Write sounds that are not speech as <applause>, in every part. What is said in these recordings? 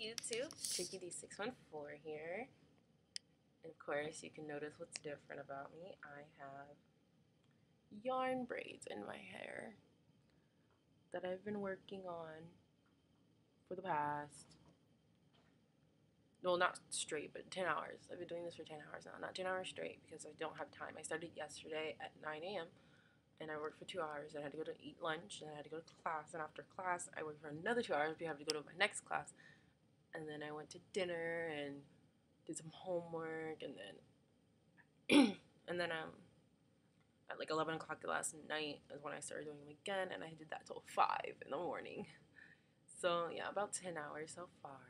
YouTube, Chickie D614 here. And of course, you can notice what's different about me. I have yarn braids in my hair that I've been working on for the past, well, not straight, but 10 hours. I've been doing this for 10 hours now. Not 10 hours straight because I don't have time. I started yesterday at 9 a.m. and I worked for two hours. And I had to go to eat lunch and I had to go to class. And after class, I worked for another two hours because I have to go to my next class. And then I went to dinner and did some homework and then, <clears throat> and then, um, at like 11 o'clock last night is when I started doing them again, and I did that till 5 in the morning. So, yeah, about 10 hours so far.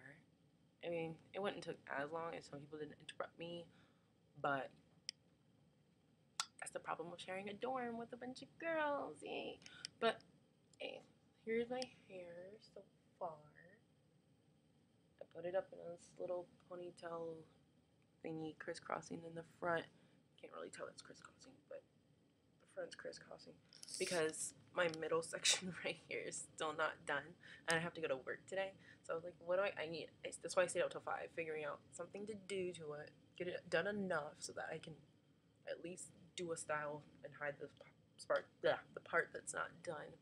I mean, it wouldn't took as long as some people didn't interrupt me, but that's the problem of sharing a dorm with a bunch of girls. Yay. But, hey, here's my hair so far. Put it up in this little ponytail thingy crisscrossing in the front. Can't really tell it's crisscrossing, but the front's crisscrossing because my middle <laughs> section right here is still not done and I have to go to work today. So I was like, what do I, I need, that's why I stayed up till 5, figuring out something to do to it, get it done enough so that I can at least do a style and hide the part, the part that's not done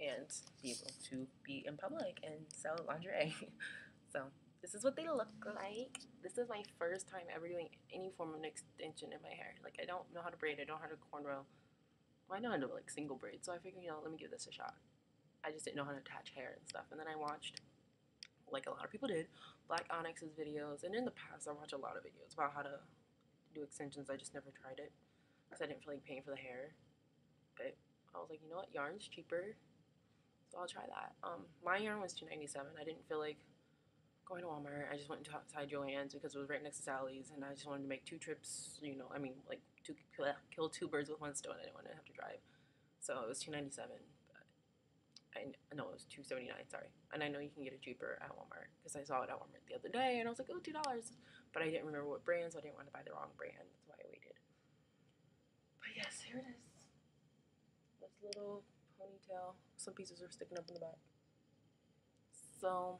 and be able to be in public and sell lingerie. <laughs> so this is what they look like. This is my first time ever doing any form of an extension in my hair. Like I don't know how to braid. I don't know how to cornrow. Well, I know how to like single braid. So I figured, you know, let me give this a shot. I just didn't know how to attach hair and stuff. And then I watched, like a lot of people did, Black Onyx's videos. And in the past, I watched a lot of videos about how to do extensions. I just never tried it because I didn't feel like paying for the hair. But I was like, you know what, yarn's cheaper, so I'll try that. Um, my yarn was two ninety seven. I didn't feel like going to Walmart. I just went to outside Joann's because it was right next to Sally's, and I just wanted to make two trips. You know, I mean, like to kill two birds with one stone. I didn't want to have to drive, so it was two ninety seven. I know it was two seventy nine. Sorry, and I know you can get it cheaper at Walmart because I saw it at Walmart the other day, and I was like, oh, two dollars. But I didn't remember what brand, so I didn't want to buy the wrong brand. That's why I waited. But yes, here it is. This little ponytail. Some pieces are sticking up in the back. So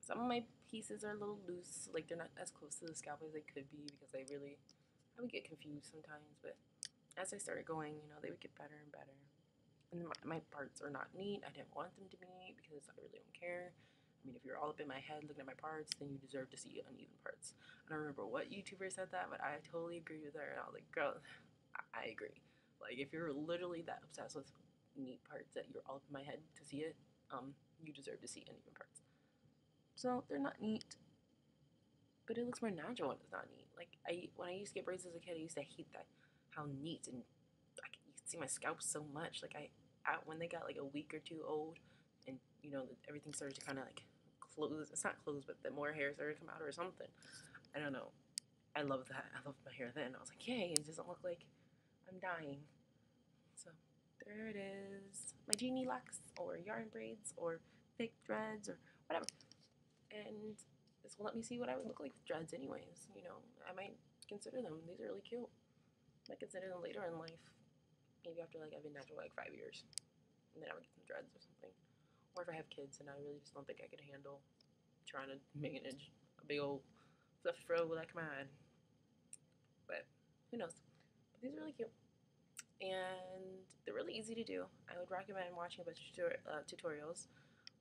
some of my pieces are a little loose, like they're not as close to the scalp as they could be because I really, I would get confused sometimes, but as I started going, you know, they would get better and better. And my, my parts are not neat. I didn't want them to be neat because I really don't care. I mean, if you're all up in my head looking at my parts, then you deserve to see uneven parts. I don't remember what YouTuber said that, but I totally agree with her. And I was like, girl, I, <laughs> I agree. Like, if you're literally that obsessed with neat parts that you're all in my head to see it, um, you deserve to see uneven parts. So they're not neat. But it looks more natural when it's not neat. Like I when I used to get braids as a kid, I used to hate that how neat and I could, you could see my scalp so much. Like I, I when they got like a week or two old, and you know everything started to kind of like close. It's not close, but the more hair started to come out or something. I don't know. I love that. I love my hair then. I was like, yay! It doesn't look like I'm dying. So there it is. My genie locks or yarn braids or fake dreads or whatever and this will let me see what I would look like with dreads anyways. You know, I might consider them. These are really cute. I might consider them later in life. Maybe after like I've been natural like five years. And then I would get some dreads or something. Or if I have kids and I really just don't think I could handle trying to manage a big old fluffy fro like mine. But who knows? But these are really cute. And they're really easy to do. I would recommend watching a bunch of tutor uh, tutorials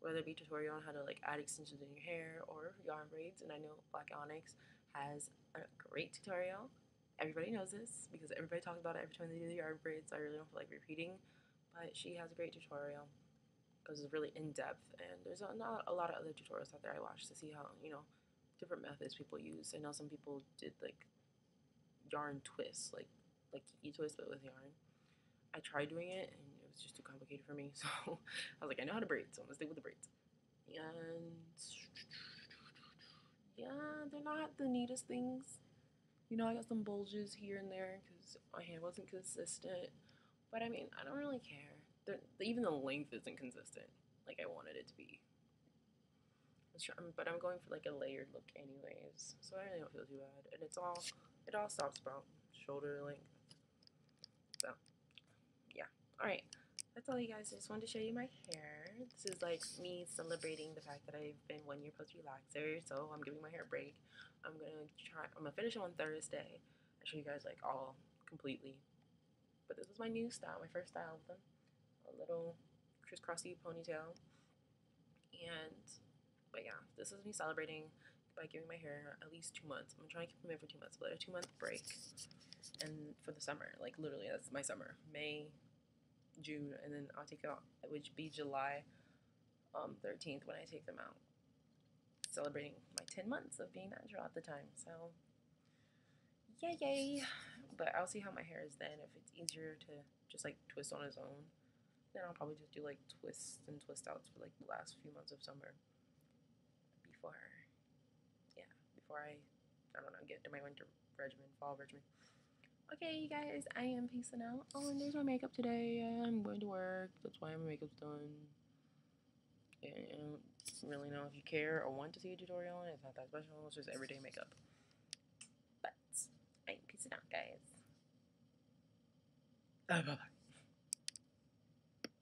whether it be tutorial on how to like add extensions in your hair or yarn braids. And I know Black Onyx has a great tutorial. Everybody knows this because everybody talks about it every time they do the yarn braids. So I really don't feel like repeating, but she has a great tutorial because it's really in depth. And there's a, not a lot of other tutorials out there I watch to see how you know different methods people use. I know some people did like yarn twists, like like kiki twist but with yarn. I tried doing it and it was just too complicated for me. <laughs> So I was like, I know how to braid, so I'm gonna stick with the braids. And yeah, they're not the neatest things. You know, I got some bulges here and there because my hand wasn't consistent. But I mean, I don't really care. They're, even the length isn't consistent like I wanted it to be. Um, but I'm going for like a layered look anyways, so I really don't feel too bad. And it's all, it all stops about shoulder length. So, yeah. All right. that's all you guys. I just wanted to show you my hair. This is like me celebrating the fact that I've been one year post relaxer, so I'm giving my hair a break. I'm gonna try. I'm gonna finish it on Thursday. I'll show you guys like all completely. But this is my new style, my first style with them. A little crisscrossy ponytail. And but yeah, this is me celebrating by giving my hair at least two months. I'm trying to keep them in for two months, but a two month break. And for the summer, like literally, that's my summer. May, June, and then I'll take it out, which be July um, 13th when I take them out. Celebrating my 10 months of being natural at the time. So, yay, yay. But I'll see how my hair is then. If it's easier to just like twist on its own, then I'll probably just do like twists and twist outs for like the last few months of summer before, yeah, before I, I don't know, get to my winter regimen, fall regimen. Okay, you guys, I am peacing out. Oh, and there's my makeup today. I'm going to work. That's why my makeup's done. I don't really know if you care or want to see a tutorial on it. It's not that special. It's just everyday makeup. But I'm peacing out, guys. Bye bye.